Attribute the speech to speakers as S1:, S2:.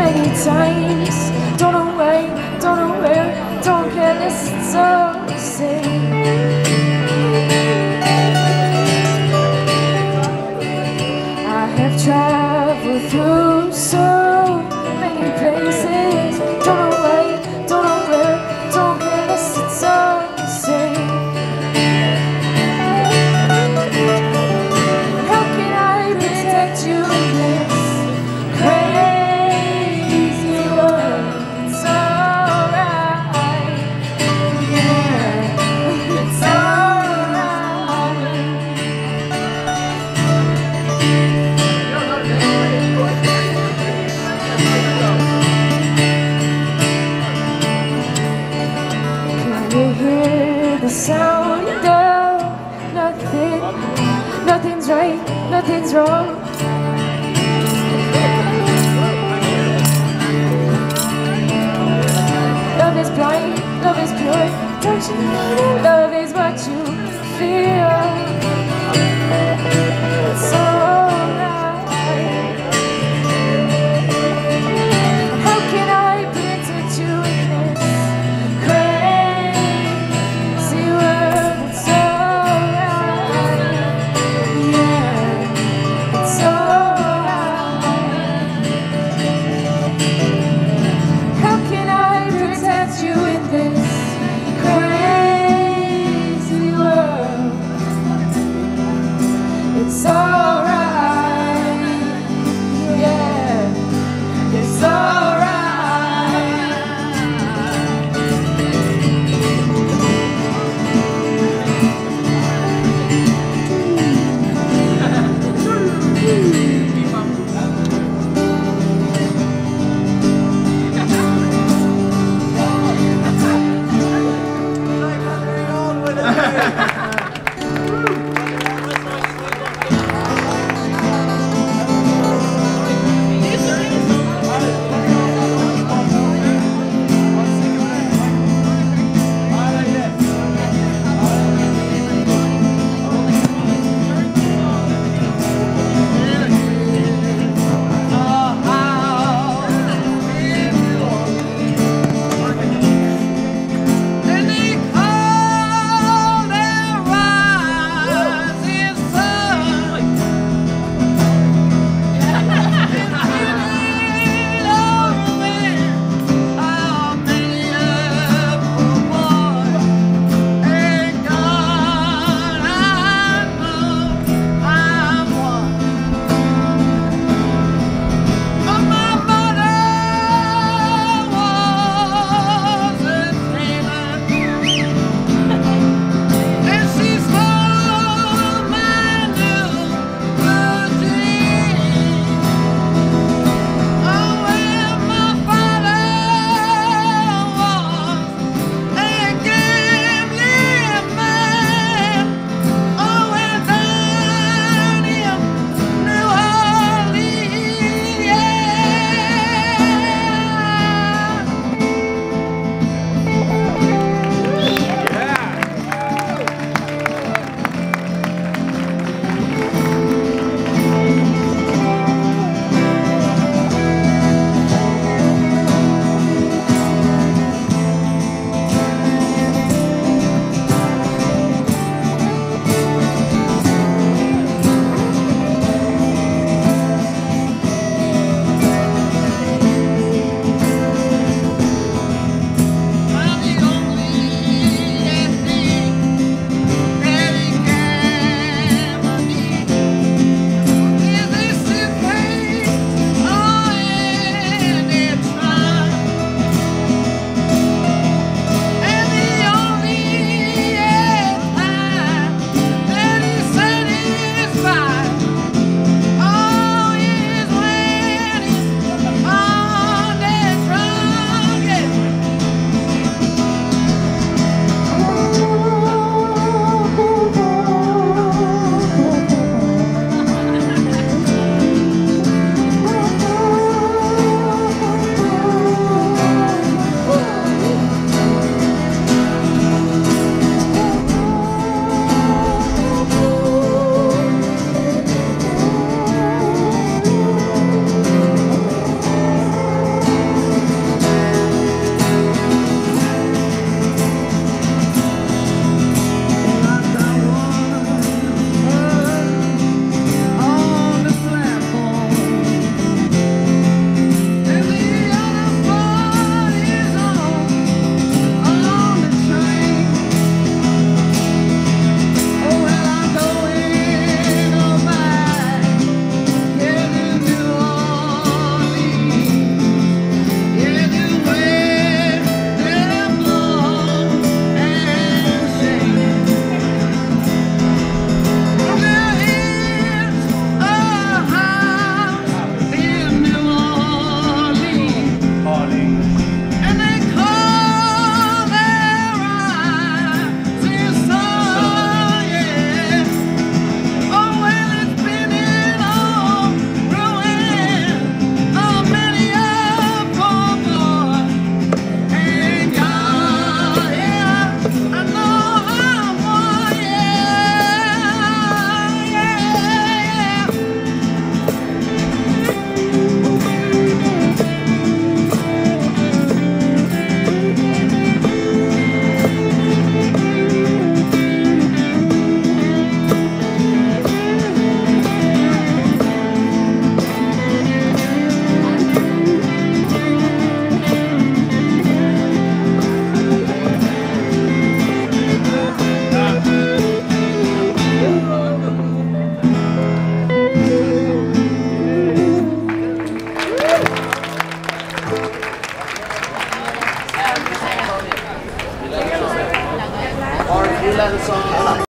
S1: many times. Don't know why, don't know where Don't care, this is all the same I have traveled through so sound of nothing. Nothing's right, nothing's wrong. Love is blind, love is pure. Don't you know that love is what you feel?